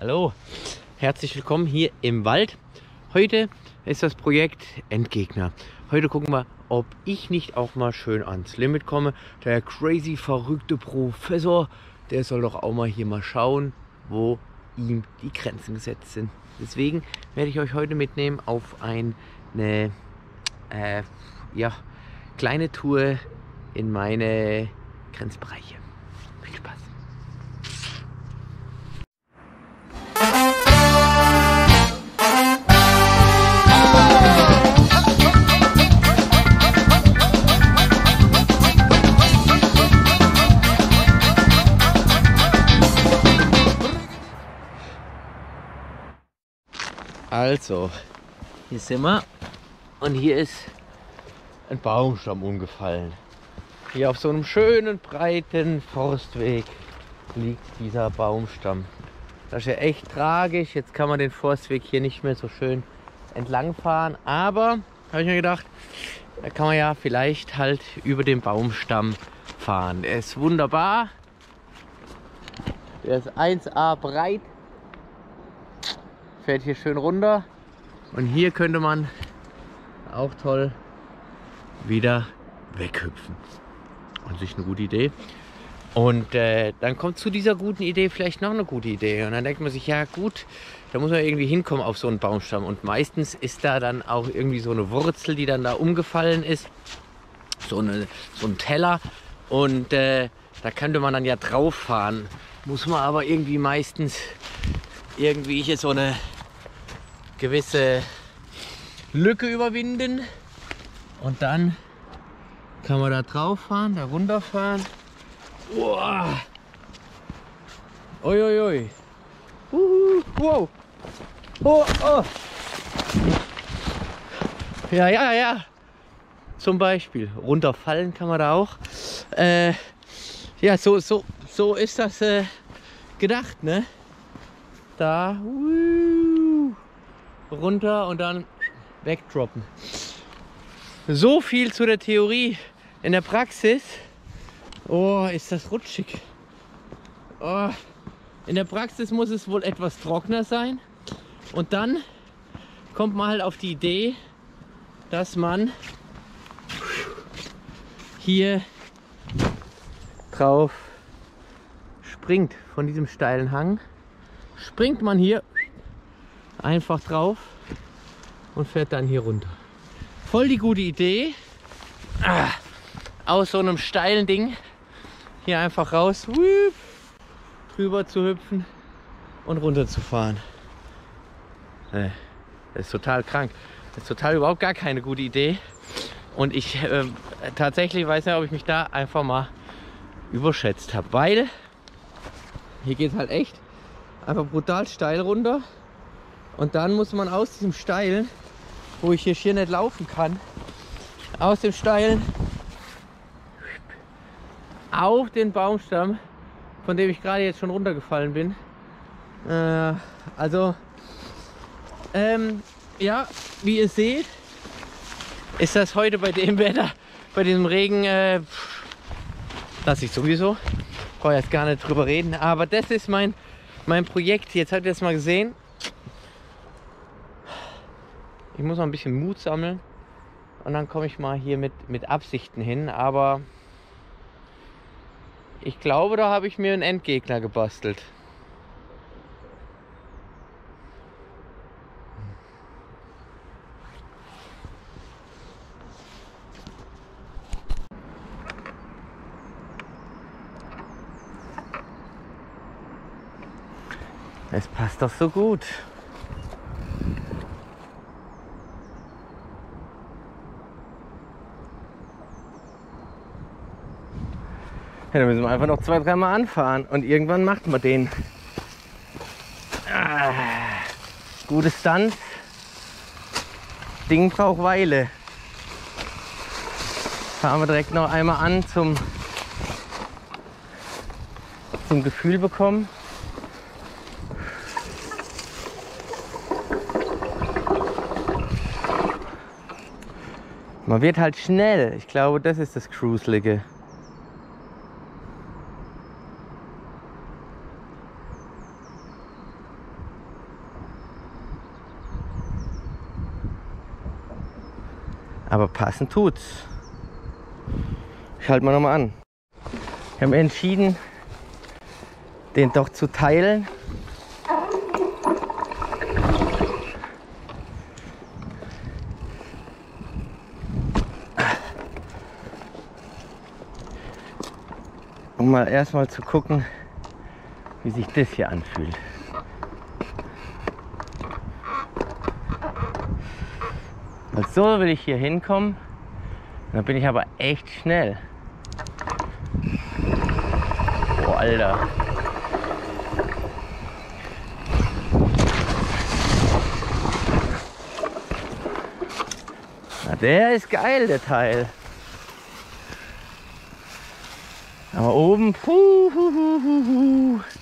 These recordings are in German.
Hallo, herzlich willkommen hier im Wald. Heute ist das Projekt Endgegner. Heute gucken wir, ob ich nicht auch mal schön ans Limit komme. Der crazy verrückte Professor, der soll doch auch mal hier mal schauen, wo ihm die Grenzen gesetzt sind. Deswegen werde ich euch heute mitnehmen auf eine äh, ja, kleine Tour in meine Grenzbereiche. Viel Spaß! Also, hier sind wir und hier ist ein Baumstamm umgefallen. Hier auf so einem schönen breiten Forstweg liegt dieser Baumstamm. Das ist ja echt tragisch. Jetzt kann man den Forstweg hier nicht mehr so schön entlang fahren. Aber habe ich mir gedacht, da kann man ja vielleicht halt über den Baumstamm fahren. Der ist wunderbar. Der ist 1A breit. Fährt hier schön runter. Und hier könnte man auch toll wieder weghüpfen. Und sich eine gute Idee. Und äh, dann kommt zu dieser guten Idee vielleicht noch eine gute Idee. Und dann denkt man sich, ja gut, da muss man irgendwie hinkommen auf so einen Baumstamm. Und meistens ist da dann auch irgendwie so eine Wurzel, die dann da umgefallen ist. So, eine, so ein Teller. Und äh, da könnte man dann ja drauf fahren. Muss man aber irgendwie meistens irgendwie hier so eine gewisse Lücke überwinden. Und dann kann man da drauf fahren, da runterfahren. Uah. Ui, ui. Uhu, wow. Oh, oh. Ja, ja, ja. Zum Beispiel. Runterfallen kann man da auch. Äh, ja, so, so, so ist das äh, gedacht, ne? Da uh, runter und dann wegdroppen. So viel zu der Theorie. In der Praxis, oh, ist das rutschig. Oh, in der Praxis muss es wohl etwas trockener sein. Und dann kommt man halt auf die Idee, dass man hier drauf springt von diesem steilen Hang. Springt man hier einfach drauf und fährt dann hier runter. Voll die gute Idee. Ah, aus so einem steilen Ding hier einfach raus, whoop, drüber zu hüpfen und runter zu fahren. Das ist total krank. Das ist total überhaupt gar keine gute Idee. Und ich äh, tatsächlich weiß nicht, ob ich mich da einfach mal überschätzt habe. Weil hier geht es halt echt einfach brutal steil runter. Und dann muss man aus diesem Steilen, wo ich hier schier nicht laufen kann, aus dem Steilen auf den Baumstamm, von dem ich gerade jetzt schon runtergefallen bin. Äh, also, ähm, ja, wie ihr seht, ist das heute bei dem Wetter, bei diesem Regen, äh, lasse ich sowieso. Brauche jetzt gar nicht drüber reden. Aber das ist mein, mein Projekt. Jetzt habt ihr das mal gesehen. Ich muss mal ein bisschen Mut sammeln. Und dann komme ich mal hier mit, mit Absichten hin. Aber ich glaube, da habe ich mir einen Endgegner gebastelt. Es passt doch so gut. Ja, dann müssen wir einfach noch zwei, dreimal anfahren und irgendwann macht man den. Ah, gute Stand. Ding braucht Weile. Fahren wir direkt noch einmal an zum, zum Gefühl bekommen. Man wird halt schnell. Ich glaube, das ist das Cruiselige. Aber passen tut's. Halte mal nochmal an. Ich habe entschieden, den doch zu teilen. Um mal erstmal zu gucken, wie sich das hier anfühlt. Und so will ich hier hinkommen. Dann bin ich aber echt schnell. Boah, Alter. Na, der ist geil, der Teil. Aber oben, puh, puh, puh, puh, puh.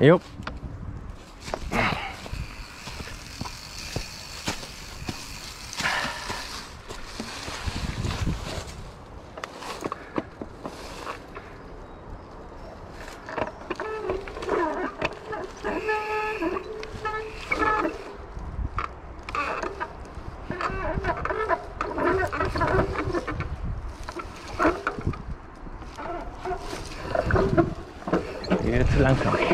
Jo. Hier zu langsam. Wow.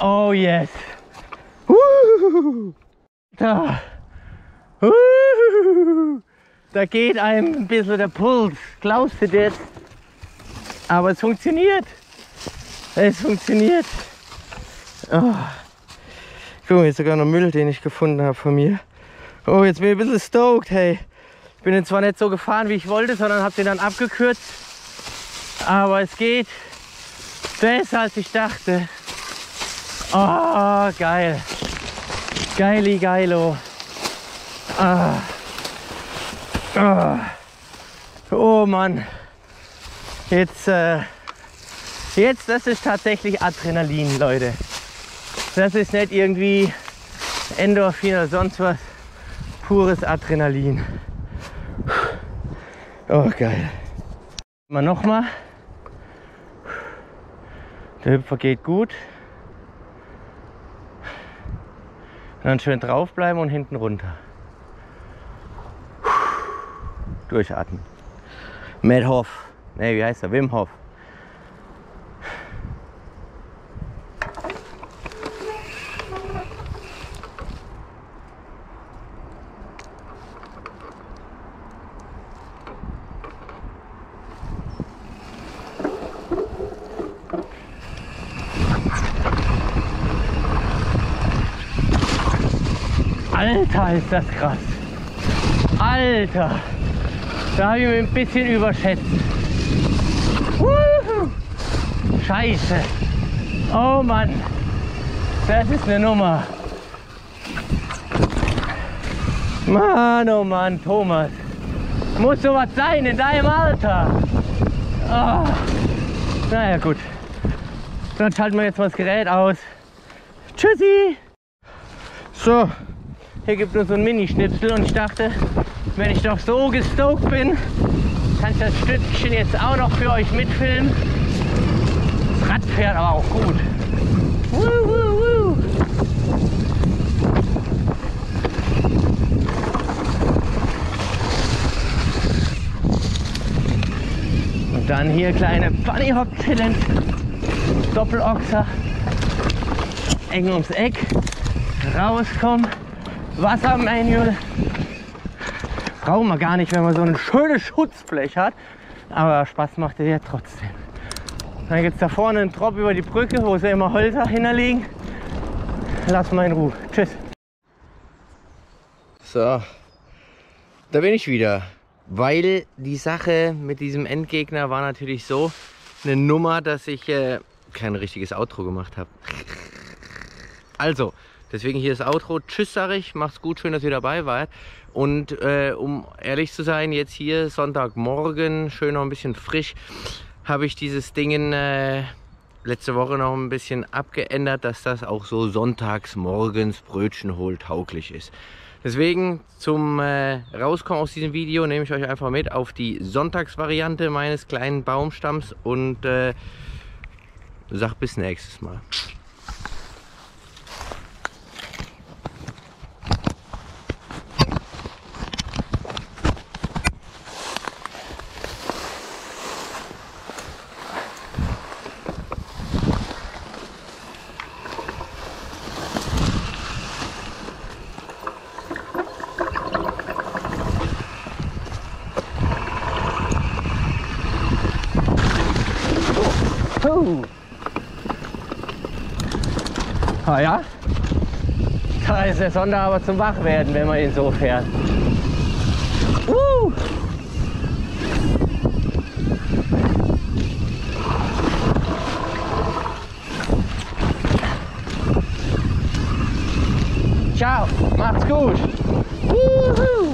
Oh yes. Woo. Da. Woo. Da geht einem ein bisschen der Puls. Glaubst du das? Aber es funktioniert. Es funktioniert. Oh. Guck mal, jetzt sogar noch Müll, den ich gefunden habe von mir. Oh, jetzt bin ich ein bisschen stoked, hey. Ich bin zwar nicht so gefahren, wie ich wollte, sondern habe den dann abgekürzt. Aber es geht besser, als ich dachte. Oh, geil. Geili, geilo. Ah. Ah. Oh Mann. Jetzt, äh, jetzt, das ist tatsächlich Adrenalin, Leute. Das ist nicht irgendwie Endorphin oder sonst was. Pures Adrenalin. Oh, geil. Mal nochmal. Der Hüpfer geht gut. Dann schön draufbleiben und hinten runter. Durchatmen. Matt Hoff. Ne, wie heißt er? Wim Hof. Alter, ist das krass. Alter. Da habe ich mich ein bisschen überschätzt. Scheiße. Oh Mann. Das ist eine Nummer. Mann, oh Mann, Thomas. Muss sowas sein in deinem Alter. Oh. Naja, gut. Dann schalten wir jetzt mal das Gerät aus. Tschüssi. So, hier gibt es so ein Mini-Schnipsel und ich dachte, wenn ich doch so gestoked bin, kann ich das Stückchen jetzt auch noch für euch mitfilmen. Das Rad fährt aber auch gut. Woo, woo, woo. Und dann hier kleine Bunny Hop Challenge. Doppelochser. Eng ums Eck. Rauskommen. Wassermanual. Brauchen wir gar nicht, wenn man so ein schönes Schutzblech hat. Aber Spaß macht er ja trotzdem. Dann gibt es da vorne einen Drop über die Brücke, wo sie immer Holzer hinterliegen. Lass mal in Ruhe. Tschüss. So, da bin ich wieder. Weil die Sache mit diesem Endgegner war natürlich so eine Nummer, dass ich äh, kein richtiges Outro gemacht habe. Also, Deswegen hier das Outro. Tschüss, sage ich. Macht's gut. Schön, dass ihr dabei wart. Und äh, um ehrlich zu sein, jetzt hier Sonntagmorgen, schön noch ein bisschen frisch, habe ich dieses Ding äh, letzte Woche noch ein bisschen abgeändert, dass das auch so sonntags morgens Brötchen holt tauglich ist. Deswegen zum äh, Rauskommen aus diesem Video nehme ich euch einfach mit auf die Sonntagsvariante meines kleinen Baumstamms und äh, sag bis nächstes Mal. Ah ja, da ist der Sonder aber zum Wachwerden, wenn man ihn so fährt. Ciao, macht's gut. Woohoo.